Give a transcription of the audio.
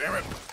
Damn it.